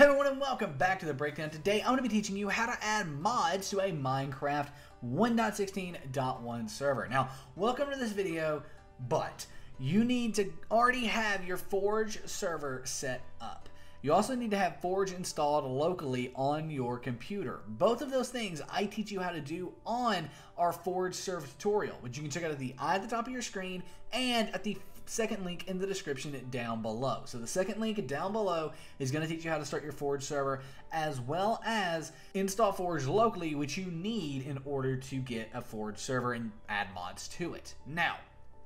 Hey everyone and welcome back to the breakdown. Today I'm going to be teaching you how to add mods to a Minecraft 1.16.1 server. Now, welcome to this video, but you need to already have your Forge server set up. You also need to have Forge installed locally on your computer. Both of those things I teach you how to do on our Forge server tutorial, which you can check out at the eye at the top of your screen and at the second link in the description down below. So the second link down below is going to teach you how to start your Forge server as well as install Forge locally, which you need in order to get a Forge server and add mods to it. Now,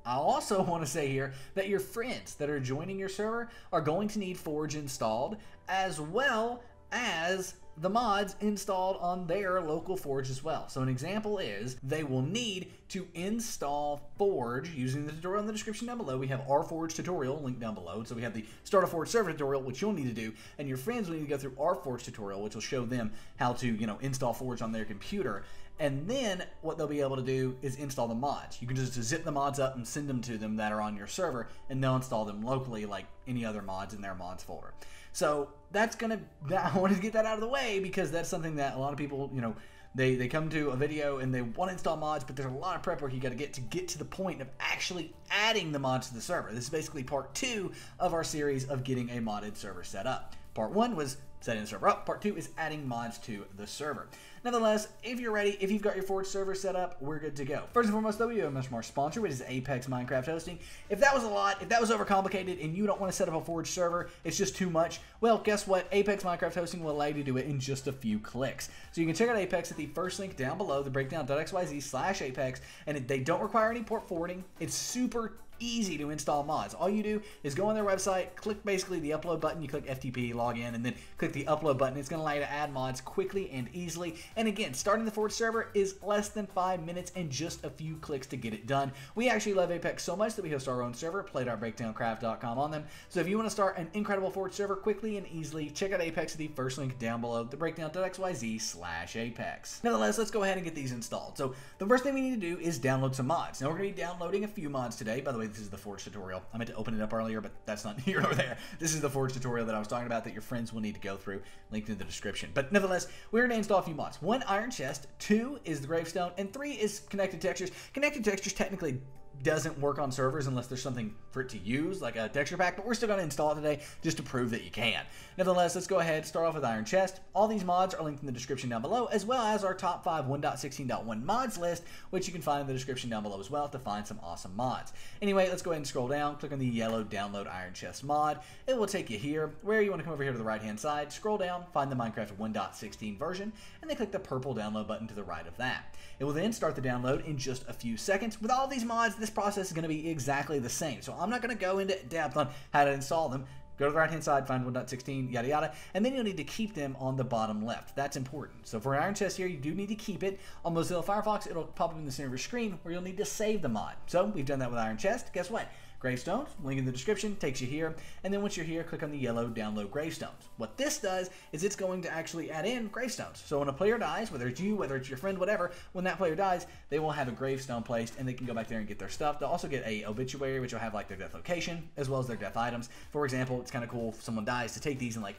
I also want to say here that your friends that are joining your server are going to need Forge installed as well as the mods installed on their local Forge as well. So an example is they will need to install Forge using the tutorial in the description down below. We have our Forge tutorial linked down below. So we have the Start a Forge server tutorial, which you'll need to do, and your friends will need to go through our Forge tutorial, which will show them how to, you know, install Forge on their computer. And then what they'll be able to do is install the mods. You can just zip the mods up and send them to them that are on your server, and they'll install them locally like any other mods in their mods folder. So that's gonna. That, I wanted to get that out of the way because that's something that a lot of people, you know, they they come to a video and they want to install mods, but there's a lot of prep work you got to get to get to the point of actually adding the mods to the server. This is basically part two of our series of getting a modded server set up. Part one was setting the server up. Part two is adding mods to the server. Nevertheless, if you're ready, if you've got your Forge server set up, we're good to go. First and foremost, though, we have a much more sponsor, which is Apex Minecraft Hosting. If that was a lot, if that was overcomplicated, and you don't want to set up a Forge server, it's just too much, well, guess what? Apex Minecraft Hosting will allow you to do it in just a few clicks. So you can check out Apex at the first link down below, the breakdown.xyz slash Apex, and they don't require any port forwarding. It's super easy to install mods. All you do is go on their website, click basically the upload button, you click FTP, log in, and then click the upload button. It's going to allow you to add mods quickly and easily. And again, starting the Forge server is less than five minutes and just a few clicks to get it done. We actually love Apex so much that we host our own server, play.breakdowncraft.com on them. So if you want to start an incredible Forge server quickly and easily, check out Apex at the first link down below, the breakdown.xyz slash Apex. Nevertheless, let's go ahead and get these installed. So the first thing we need to do is download some mods. Now we're going to be downloading a few mods today. By the way, this is the Forge tutorial. I meant to open it up earlier, but that's not here or there. This is the Forge tutorial that I was talking about that your friends will need to go through, linked in the description. But nevertheless, we're going to install a few mods. One, Iron Chest. Two is the Gravestone. And three is Connected Textures. Connected Textures technically doesn't work on servers unless there's something for it to use, like a texture pack, but we're still going to install it today just to prove that you can. Nevertheless, let's go ahead start off with Iron Chest. All these mods are linked in the description down below, as well as our top 5 1.16.1 mods list, which you can find in the description down below as well to find some awesome mods. Anyway, let's go ahead and scroll down, click on the yellow download Iron Chest mod. It will take you here, where you want to come over here to the right hand side, scroll down, find the Minecraft 1.16 version, and then click the purple download button to the right of that. It will then start the download in just a few seconds. With all these mods, this process is going to be exactly the same. So I'm not going to go into depth on how to install them. Go to the right hand side, find 1.16, yada yada, and then you'll need to keep them on the bottom left. That's important. So for Iron Chest here, you do need to keep it. On Mozilla Firefox, it'll pop up in the center of your screen where you'll need to save the mod. So we've done that with Iron Chest. Guess what? Gravestones, link in the description, takes you here. And then once you're here, click on the yellow download gravestones. What this does is it's going to actually add in gravestones. So when a player dies, whether it's you, whether it's your friend, whatever, when that player dies, they will have a gravestone placed and they can go back there and get their stuff. They'll also get a obituary, which will have like their death location as well as their death items. For example, it's kind of cool if someone dies to take these and like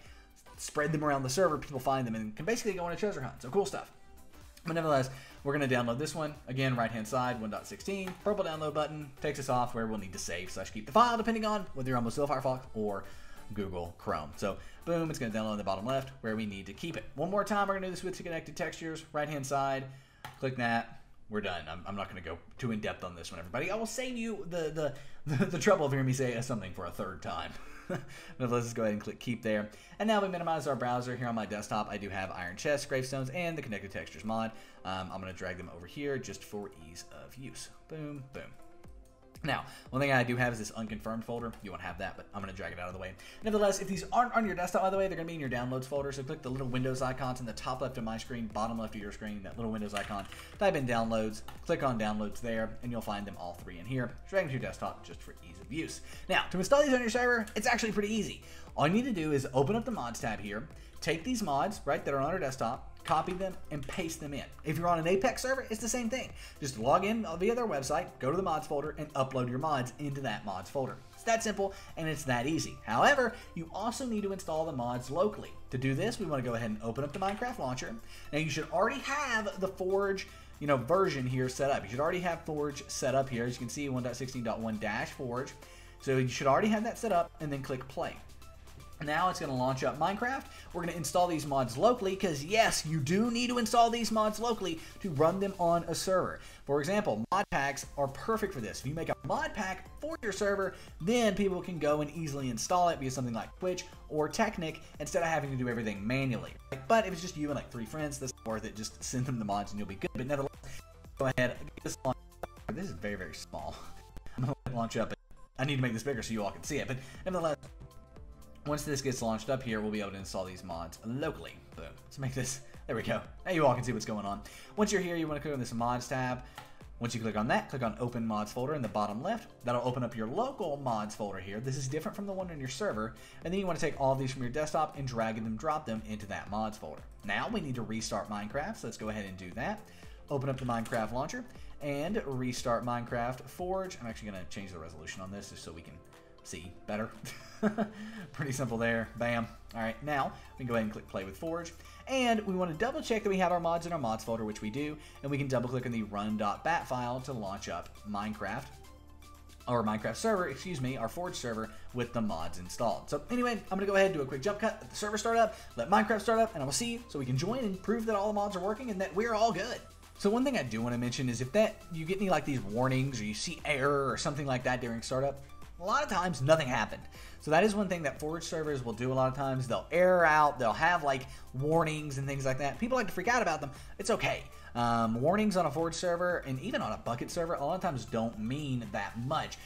spread them around the server, people find them and can basically go on a treasure hunt. So cool stuff. But nevertheless, we're going to download this one. Again, right-hand side, 1.16. Purple download button takes us off where we'll need to save slash keep the file, depending on whether you're on Mozilla Firefox or Google Chrome. So, boom, it's going to download in the bottom left where we need to keep it. One more time, we're going to do this with connected textures. Right-hand side, click that. We're done. I'm, I'm not going to go too in depth on this one, everybody. I will save you the, the, the, the trouble of hearing me say something for a third time. but let's just go ahead and click keep there. And now we minimize our browser here on my desktop. I do have Iron Chest, Gravestones, and the Connected Textures mod. Um, I'm going to drag them over here just for ease of use. Boom, boom. Now, one thing I do have is this unconfirmed folder. You won't have that, but I'm going to drag it out of the way. Nevertheless, if these aren't on your desktop, by the way, they're going to be in your downloads folder. So click the little Windows icons in the top left of my screen, bottom left of your screen, that little Windows icon. Type in downloads, click on downloads there, and you'll find them all three in here. Drag them to your desktop just for ease of use. Now, to install these on your server, it's actually pretty easy. All you need to do is open up the mods tab here, take these mods, right, that are on our desktop, copy them, and paste them in. If you're on an Apex server, it's the same thing. Just log in via their website, go to the mods folder, and upload your mods into that mods folder. It's that simple and it's that easy. However, you also need to install the mods locally. To do this, we want to go ahead and open up the Minecraft launcher. Now you should already have the Forge you know, version here set up. You should already have Forge set up here. As you can see, 1.16.1-Forge. So you should already have that set up and then click play. Now it's going to launch up Minecraft. We're going to install these mods locally because yes, you do need to install these mods locally to run them on a server. For example, mod packs are perfect for this. If you make a mod pack for your server, then people can go and easily install it via something like Twitch or Technic instead of having to do everything manually. But if it's just you and like three friends, that's worth it. Just send them the mods and you'll be good. But nevertheless, go ahead. This, this is very, very small. I'm going to launch up. I need to make this bigger so you all can see it. But nevertheless, once this gets launched up here, we'll be able to install these mods locally. Boom. Let's make this, there we go. Now you all can see what's going on. Once you're here, you want to click on this mods tab. Once you click on that, click on open mods folder in the bottom left. That'll open up your local mods folder here. This is different from the one on your server. And then you want to take all of these from your desktop and drag them, drop them into that mods folder. Now we need to restart Minecraft, so let's go ahead and do that. Open up the Minecraft launcher and restart Minecraft Forge. I'm actually going to change the resolution on this just so we can see better. Pretty simple there. Bam. All right, now we can go ahead and click play with Forge. And we want to double check that we have our mods in our mods folder, which we do. And we can double click on the run.bat file to launch up Minecraft our Minecraft server, excuse me, our Forge server with the mods installed. So anyway, I'm to go ahead and do a quick jump cut, let the server start up, let Minecraft start up, and I will see you so we can join and prove that all the mods are working and that we're all good. So one thing I do want to mention is if that you get any like these warnings or you see error or something like that during startup, a lot of times nothing happened. So that is one thing that Forge servers will do a lot of times. They'll error out, they'll have like warnings and things like that. People like to freak out about them. It's okay. Um, warnings on a Forge server and even on a Bukkit server a lot of times don't mean that much.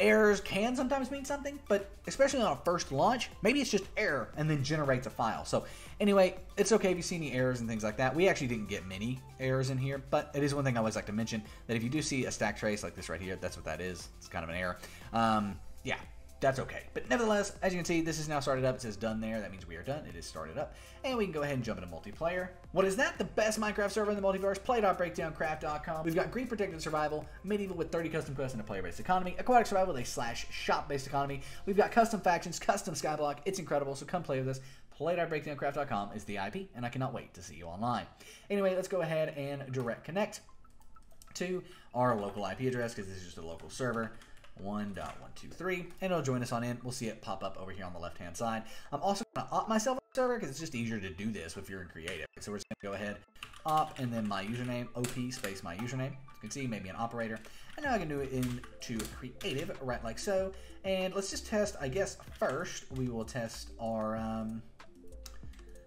Errors can sometimes mean something, but especially on a first launch, maybe it's just error and then generates a file. So anyway, it's okay if you see any errors and things like that. We actually didn't get many errors in here, but it is one thing I always like to mention that if you do see a stack trace like this right here, that's what that is. It's kind of an error. Um, yeah, that's okay. But nevertheless, as you can see, this is now started up. It says done there. That means we are done. It is started up. And we can go ahead and jump into multiplayer. What is that? The best Minecraft server in the multiverse, play.breakdowncraft.com. We've got Green Protected Survival, Medieval with 30 custom quests and a player-based economy, Aquatic Survival with a slash shop-based economy. We've got custom factions, custom skyblock. It's incredible, so come play with us. Play.breakdowncraft.com is the IP, and I cannot wait to see you online. Anyway, let's go ahead and direct connect to our local IP address because this is just a local server. 1.123, and it'll join us on in. We'll see it pop up over here on the left-hand side. I'm also going to opt myself a server because it's just easier to do this if you're in creative. So we're just going to go ahead, op, and then my username, op space my username. As You can see maybe an operator. And now I can do it into creative, right like so. And let's just test, I guess first, we will test our, um,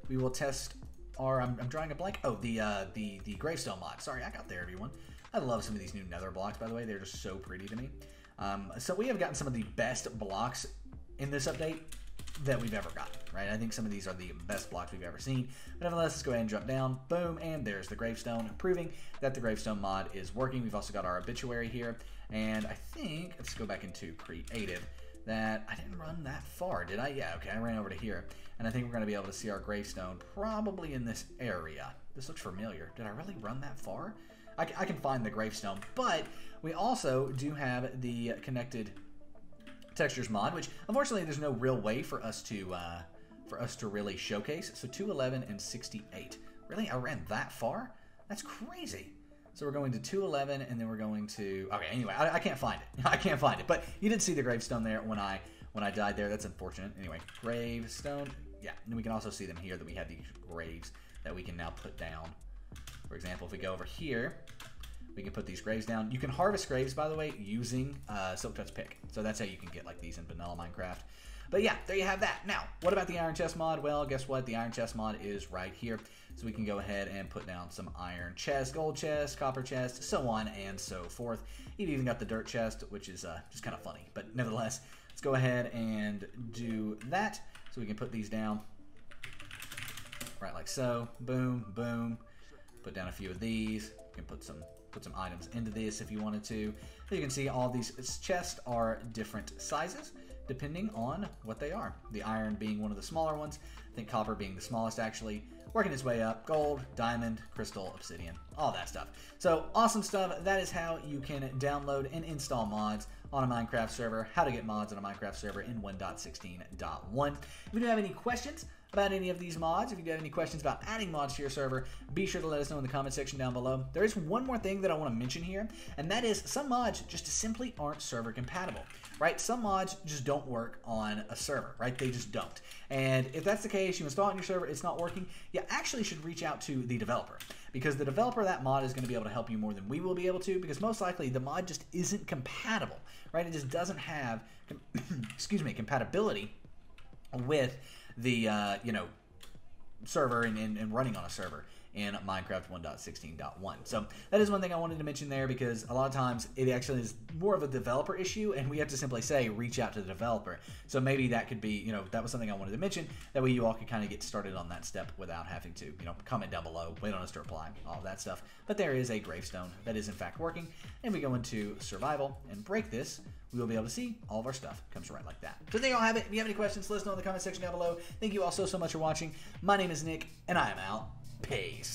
we will test our, I'm, I'm drawing a blank. Oh, the, uh, the, the gravestone mod. Sorry, I got there, everyone. I love some of these new nether blocks, by the way. They're just so pretty to me. Um, so we have gotten some of the best blocks in this update that we've ever gotten, right? I think some of these are the best blocks we've ever seen. But nevertheless, let's go ahead and jump down. Boom, and there's the gravestone, proving that the gravestone mod is working. We've also got our obituary here. And I think, let's go back into creative, that I didn't run that far, did I? Yeah, okay, I ran over to here. And I think we're going to be able to see our gravestone probably in this area. This looks familiar. Did I really run that far? I, I can find the gravestone, but we also do have the connected textures mod, which unfortunately there's no real way for us to uh, for us to really showcase. So 211 and 68. Really, I ran that far? That's crazy. So we're going to 211 and then we're going to okay. Anyway, I, I can't find it. I can't find it. But you did see the gravestone there when I when I died there. That's unfortunate. Anyway, gravestone. Yeah, and we can also see them here that we have these graves that we can now put down. For example, if we go over here, we can put these graves down. You can harvest graves, by the way, using uh, Silk Touch Pick. So that's how you can get like these in vanilla Minecraft. But yeah, there you have that. Now, what about the Iron Chest mod? Well, guess what? The Iron Chest mod is right here. So we can go ahead and put down some iron chest, gold chest, copper chest, so on and so forth. You've even got the dirt chest, which is uh, just kind of funny. But nevertheless, let's go ahead and do that. So we can put these down right like so. Boom, boom. Put down a few of these. You can put some put some items into this if you wanted to. You can see, all these chests are different sizes depending on what they are. The iron being one of the smaller ones, I think copper being the smallest actually, working its way up, gold, diamond, crystal, obsidian, all that stuff. So awesome stuff. That is how you can download and install mods on a Minecraft server, how to get mods on a Minecraft server in 1.16.1. If you do have any questions, about any of these mods. If you have any questions about adding mods to your server, be sure to let us know in the comment section down below. There is one more thing that I want to mention here, and that is some mods just simply aren't server compatible, right? Some mods just don't work on a server, right? They just don't. And if that's the case, you install it on your server, it's not working, you actually should reach out to the developer because the developer of that mod is going to be able to help you more than we will be able to because most likely the mod just isn't compatible, right? It just doesn't have, excuse me, compatibility with the, uh, you know, server and, and, and running on a server in Minecraft 1.16.1. So that is one thing I wanted to mention there because a lot of times it actually is more of a developer issue and we have to simply say reach out to the developer. So maybe that could be, you know, that was something I wanted to mention. That way you all could kind of get started on that step without having to, you know, comment down below, wait on us to reply, all that stuff. But there is a gravestone that is in fact working. And we go into survival and break this, we will be able to see all of our stuff comes right like that. So there you all have it. If you have any questions, let us know in the comment section down below. Thank you all so, so much for watching. My name is Nick, and I am out. Peace.